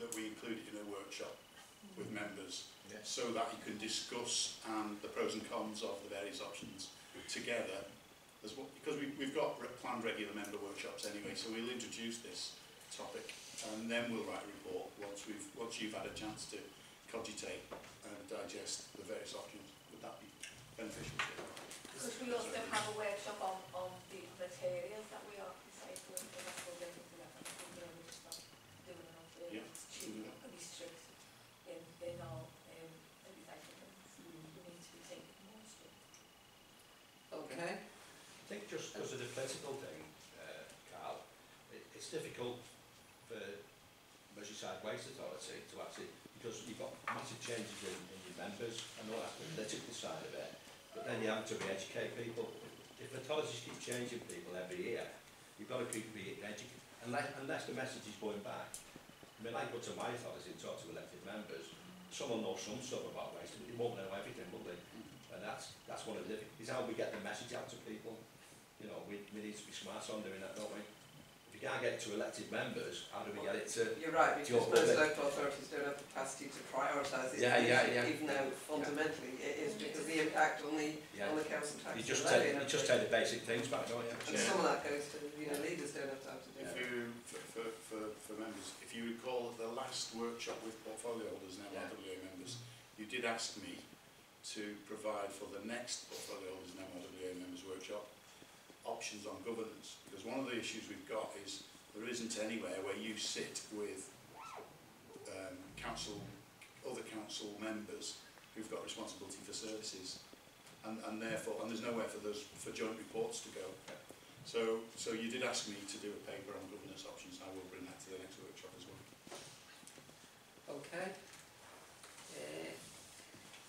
that we include it in a workshop with mm-hmm. members Yes. so that you can discuss and the pros and cons of the various options together as well, because we, we've got re- planned regular member workshops anyway, so we'll introduce this topic and then we'll write a report once we've once you've had a chance to cogitate and digest the various options. Would that be beneficial to you? Could we also have a workshop on, on the materials that we are recycling, because that's what we're looking at, and we're going to just start doing it on the Yeah, institute, do that. and be strict in, in our, um, in recycling. We need to be taking more strict. Okay. I think just because of the political thing, uh, Carl, it, it's difficult for Merseyside Waste Authority to actually, because you've got massive changes in, in your members, I know that's the political side of it, but then you have to re-educate people. If authorities keep changing people every year, you've got to keep re-educating, unless, unless the message is going back. I mean, I go to my authority and talk to elected members, some will know some stuff about waste, but they won't know everything, will they? And that's, that's one of the, is how we get the message out to people. You know, we, we need to be smart on doing that, don't we? If you can't get it to elected members, how do we get it to, You're right, because public. local authorities don't have the capacity to prioritise this Yeah, yeah, yeah. even though fundamentally it because the impact on the, yeah, on the council tax you just levy take, you just everything. take the basic things back, don't you? And some of that goes to, you know, leaders don't have time to do If it. you, for, for, for, for members, if you recall the last workshop with portfolio holders and Yeah. MRWA members, you did ask me to provide for the next portfolio holders and MRWA members workshop options on governance. Because one of the issues we've got is there isn't anywhere where you sit with um, council, other council members who've got responsibility for services. And, and therefore, and there's nowhere for those, for joint reports to go. So, so you did ask me to do a paper on governance options, I will bring that to the next workshop as well. Okay. Uh,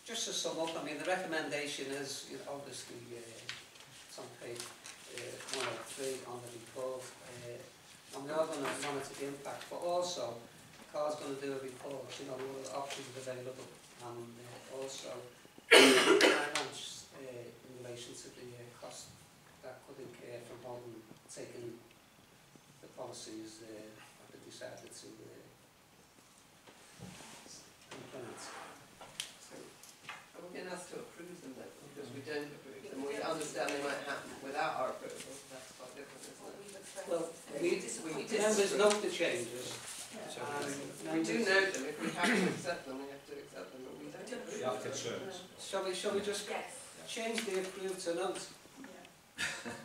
Just to sum up, I mean, the recommendation is, you know, obviously, uh, it's on page uh, 103 on the report, uh, and we are going to monitor the impact, but also, Carl's going to do a report, you know, are the options available, and uh, also, finance uh, in relation to the uh, cost that could incur from holding, taking the policies uh, that they decided to uh, implement. So, are we being asked to approve them then? Because we don't approve them, we understand they might happen without our approval, that's quite different, isn't it? we've Well, we, disappointed. we, members note the changes. So and We do know them, if we have to accept them, we have to accept them, but we don't don't approve You have them. concerns. Shall we, shall we just Yes. change the approved to note?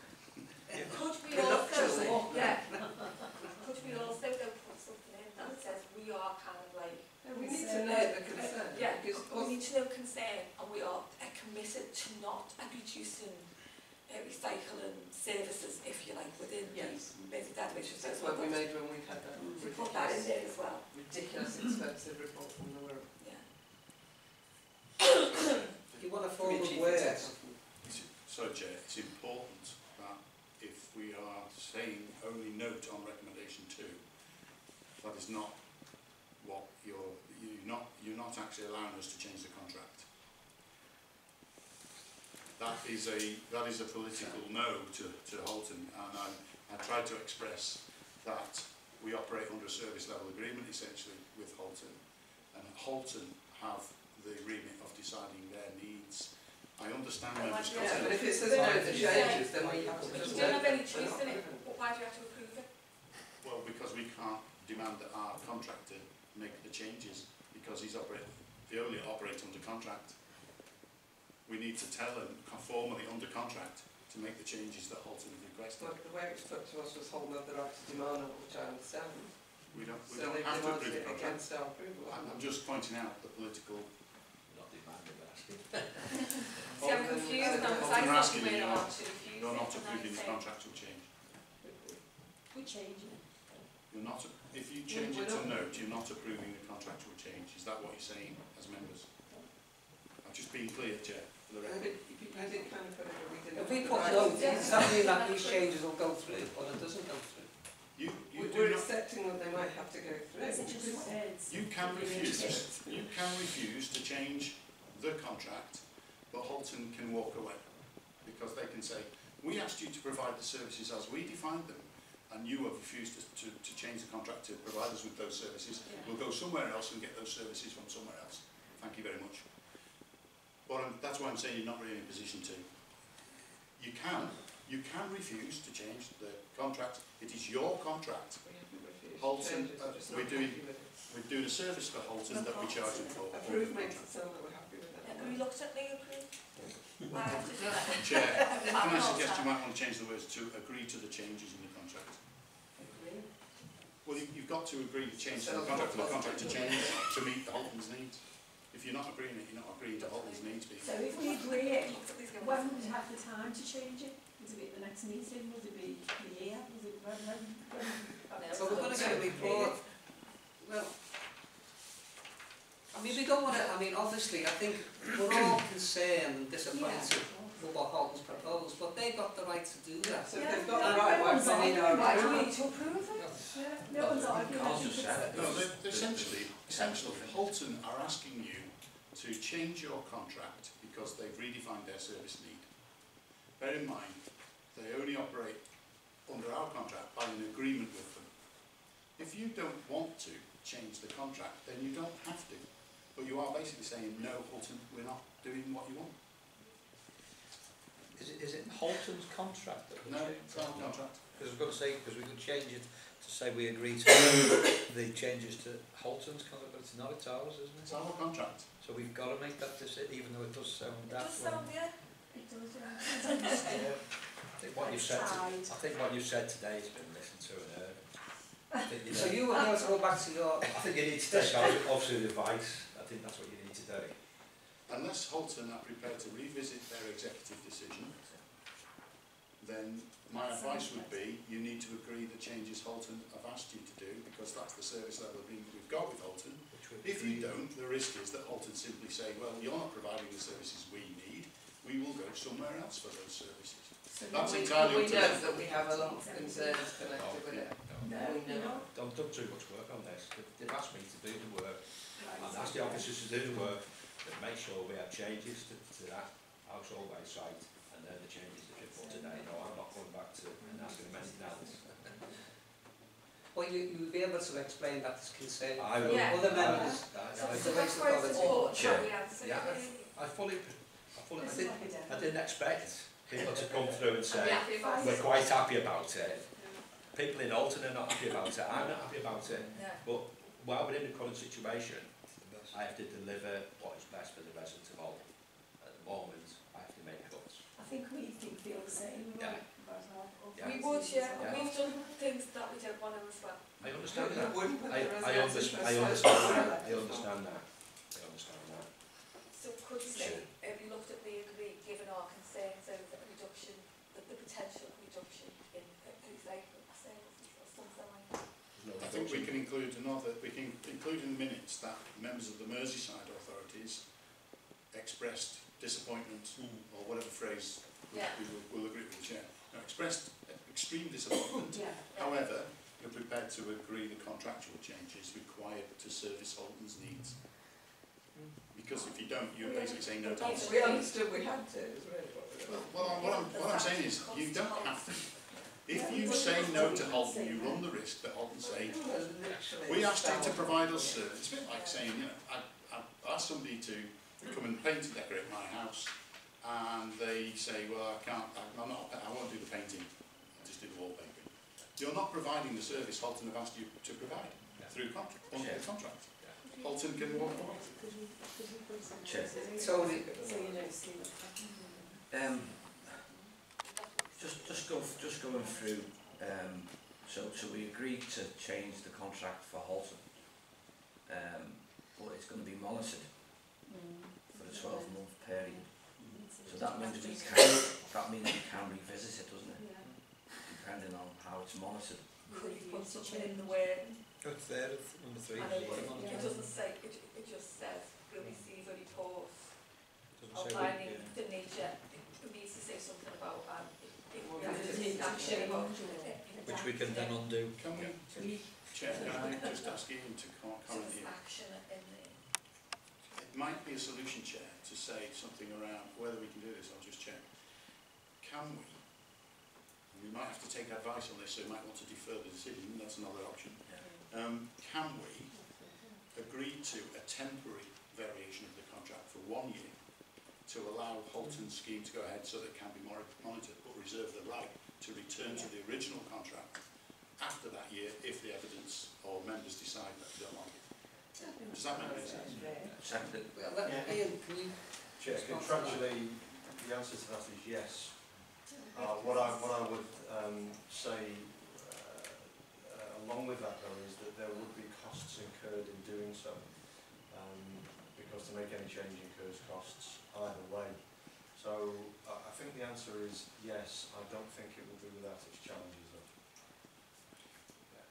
Could we Reluctantly. also, yeah, could we also though put something in that says we are kind of like, No, we need to know the concern, yeah, because we need to know concern and we are uh, committed to not reducing uh, recycling services, if you like, within the Yes. basic database. that's what we made when we've had that We put that in ridiculous, there as well, ridiculous expensive report from the world. yeah. Do you want to forward words? It's- So, Chair, it's important that if we are saying only note on recommendation two, that is not what you're, you're not, you're not actually allowing us to change the contract. That is a, that is a political no to, to Halton, and I, I tried to express that we operate under a service level agreement essentially with Halton, and Halton have the remit of deciding their needs. I understand And members' Yeah, but concern. if it says no to changes, then we have to We just don't have any choice in it, why do you have to approve it? Well, because we can't demand that our contractor make the changes, because he's operate, they only operate under contract. We need to tell them formally under contract to make the changes that Halton have requested. But the way it was put to us was holding up the right to demand, it, which I understand. We don't, we So don't they have to demanded approve the it contract. against our approval. I'm, I'm just pointing out the political, Not demanding, but asking. See, I'm confused now, because I You're thought asking you me, made a you're lot to refuse you're not approving you the contractual change. We're changing it. You're not, if you change it to not. note, you're not approving the contractual change. Is that what you're saying as members? I'm just being clear, Chair, for the I record. did, I did kind of put it, but we didn't. If we put the right note, to do does that. that mean that these changes will go through, or it doesn't go through? You, you We- do We're accepting that they might have to go through. It's just words. You can refuse, you can refuse to change the contract, but Halton can walk away. Because they can say, we asked you to provide the services as we defined them, and you have refused to, to, to change the contract to provide us with those services, Yeah. we'll go somewhere else and get those services from somewhere else. Thank you very much. But um, that's why I'm saying you're not really in a position to. You can, you can refuse to change the contract. It is your contract. We haven't refused to Halton, uh, we're just we're not doing- happy with it. We're doing a service for Halton that we charge them for. plan to do it. Chair, can I suggest you might want to change the words to agree to the changes in the contract? Well, you, you've got to agree to change the contract for the contract to change to meet the Holton's needs. If you're not agreeing it, you're not agreeing to Holton's needs. Being. So if we agree it, when would we have the time to change it? Would it be at the next meeting? Would it be the year? Would it, when, when, when? I mean, So we're going to get a report. Well, mean, we don't wanna, I mean, obviously, I think we're all concerned and disappointed with what Halton's proposed, but they've got the right to do that. So Yeah, they've got no, the right, no why can't we arguing now about it. approve We need to approve it. Yeah, no Well, one's arguing. Carl that you just could said say- it. No, they, they essentially, essentially, Halton are asking you to change your contract because they've redefined their service need. Bear in mind, they only operate under our contract by an agreement with them. If you don't want to change the contract, then you don't have to. But you are basically saying, no, Halton, we're not doing what you want. Is it, is it Halton's contract that No, we're it's our changing? contract. Because we've got to say, because we could change it to say we agree to the changes to Halton's contract, but it's not, it's ours, isn't it? It's our contract. So we've got to make that decision, even though it does sound It daft. does sound, yeah. It does, yeah. I think what you've said, to- I think what you've said today has been listened to and heard. I think you So you were able to go back to your, I think you need to take our- obviously the advice, I think that's what you need to do. Unless Halton are prepared to revisit their executive decision, then my advice would be, you need to agree the changes Halton have asked you to do, because that's the service level agreement we've got with Halton. If you don't, the risk is that Halton simply say, well, you're not providing the services we need, we will go somewhere else for those services. So That's We- entirely We know that we have a lot of concerns connected with it. No, We you know. know. I've done too much work on this, They've- they've asked me to do the work, Right, and asked the officers to do the work, but make sure we have changes to, to that household way site, and then the changes that you've put today, no, I'm not going back to and asking them anything else. well, you, you'll be able to explain that concern I to will. Yeah. other members. I- So, so that's why it's quality. important Chair. that we answer Yeah. it. I fully, I fully, I didn't, like a I demo. didn't expect people to come through and say, happy we're quite happy about it. people in Alton are not happy about it. I'm not happy about it. Yeah. But while we're in the current situation, I have to deliver what is best for the residents of Alton. At the moment, I have to make cuts. I think we feel the same. Yeah. Yeah. We would, yeah. yeah. We've done things that we don't want to as well. I understand that. I, I, understand, I understand that. I understand that. I understand that. So could you say think we can include another, we can include in the minutes that members of the Merseyside authorities expressed disappointment, or whatever phrase we Yeah. we will, will agree with the chair, no, expressed extreme disappointment. Yeah. However, you're prepared to agree the contractual changes required to service Halton's needs. Because if you don't, you're basically saying no to Halton. We understood we had to, is really what we're doing. Well, what I'm, what I'm saying is, you don't have to. If you say no to Halton, you run the risk that Halton say, We asked you to provide us service, it's a bit like saying, you know, I, I asked somebody to come and paint and decorate my house, and they say, well, I can't, I'm not, I won't do the painting, I just do the wallpapering. You're not providing the service Halton have asked you to provide through contract, under the contract. Halton can walk away. Chair. Tony, So you don't see what's happening. Um, just, just go, just going through, um, so, so we agreed to change the contract for Halton, Um, but it's gonna be monitored for a twelve month period. So that means we can, that means we can revisit it, doesn't it? Yeah. Depending on how it's monitored. Could you put something in the word, It's there, number three. I know, but it, it doesn't say, it, it just says, we'll receive a report outlining yeah. the nature, it needs to say something about, um, if Well, we have to it take needs to action change. about. Which we can then undo. Can we, I just ask Ian to comment here? action in the, It might be a solution, Chair, to say something around, whether we can do this, I'll just check. Can we We might have to take advice on this, so we might want to defer the decision, that's another option. Um, can we agree to a temporary variation of the contract for one year to allow Halton's scheme to go ahead so that it can be more monitored, but reserve the right to return to the original contract after that year if the evidence or members decide that they don't like it? Does that make sense? Seconded. Well, let, Yeah. Ian, can you, Chair, Response to that? contractually, the answer to that is yes. Uh, what I, what I would um, say uh, uh, along with that though is that there would be costs incurred in doing so. Um, because to make any change incurs costs either way. So I, I think the answer is yes, I don't think it will be without its challenges though.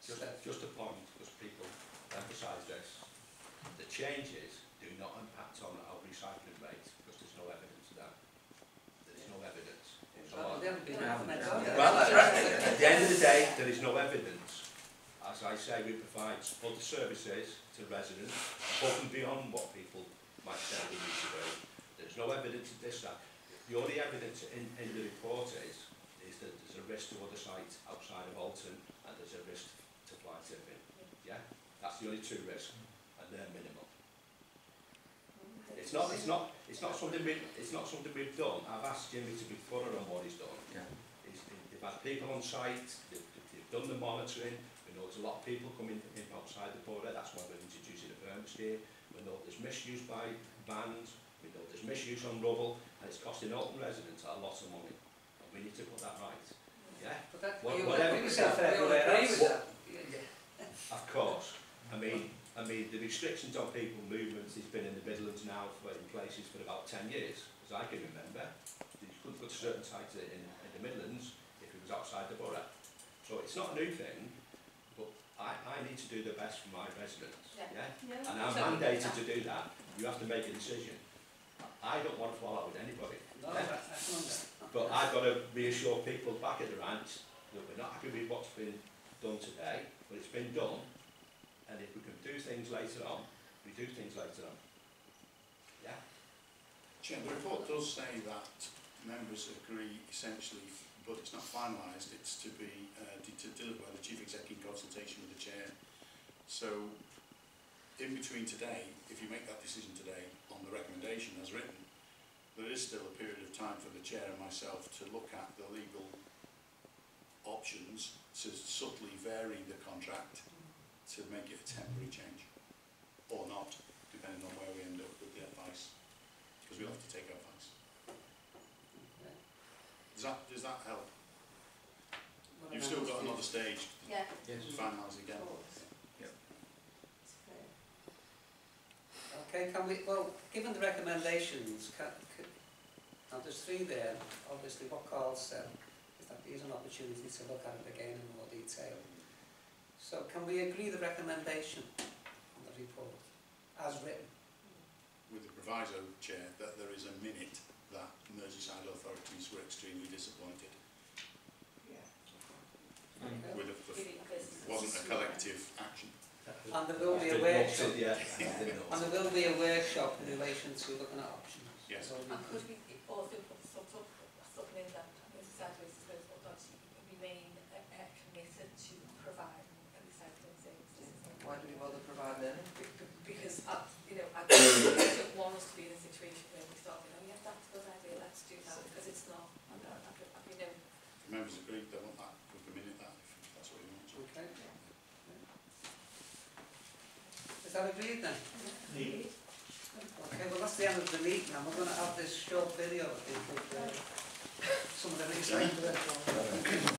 Just, just a point, because people emphasise this, the changes do not impact on our recycling rate, because there's no evidence of that. There's no evidence. So well, on- they haven't been We haven't implemented. done yet. Well, at at the end of the day, there is no evidence. As I say, we provide other services to residents above and beyond what people might say we need to do. no evidence of this, that. The only evidence in, in the report is, is that there's a risk to other sites outside of Alton and there's a risk to fly tipping. Yeah? That's the only two risks and they're minimal. It's not, it's not, it's not something we, it's not something we've done. I've asked Jimmy to be thorough on what he's done. Yeah. He's, they've had people on site, they've, they've done the monitoring, we know there's a lot of people coming in outside the border, that's why we're introducing a permit here. We know there's misuse by vans, we know there's misuse on rubble, and it's costing Alton residents a lot of money. And we need to put that right, yeah? But that, What- you, whatever you you yourself say. everywhere We agree with that. Of course. I mean, I mean, the restrictions on people movements has been in the Midlands now for in places for about 10 years, as I can remember. You couldn't go to certain sites in, in the Midlands if it was outside the borough. So it's not a new thing, but I, I need to do the best for my residents. Yeah. Yeah? Yeah. And I'm So- mandated to do that. You have to make a decision. I don't want to fall out with anybody. No, Yeah? that- that's not that. But I've got to reassure people back at the ranch that we're not happy with what's been done today, but it's been done. And if we can do things later on, we do things later on. Yeah? Chair, the report does say that members agree essentially, but it's not finalised, it's to be uh, de- to delivered by the chief Executive in consultation with the chair. So, in between today, if you make that decision today on the recommendation as written, there is still a period of time for the chair and myself to look at the legal options to subtly vary the contract to make it a temporary change, or not, depending on where we end up with the advice because we'll have to take advice. Does that, does that help? What You've still got another stage Yeah. to Yes. finalise do you- again. Okay, can we, well, given the recommendations, can, can, now there's three there, obviously what Carl said is that there's an opportunity to look at it again in more detail. So can we agree the recommendation on the report as written? With the proviso, Chair, that there is a minute that Merseyside authorities were extremely disappointed. Yeah. Okay. With a, wasn't a collective action. And there will be a workshop, Yeah, I didn't know. and there will be a workshop in relation to looking at options. Yes. So we And could can- we also put some, some, something in that Mrs. Sadler's disposal that remain uh, uh, committed to provide recycling services? Why do we bother providing them? Be- be- Because, uh, you know, I don't want us to be in a situation where we start going, oh yeah, that's a good idea, let's do that, because it's not. And, uh, I, I, you know, If members agreed, they want that, we can minute that if that's what you want. Okay. Is that agreed then? Okay, well, that's the end of the meeting, and we're gonna have this short video, I think, with, uh, some of the recycling.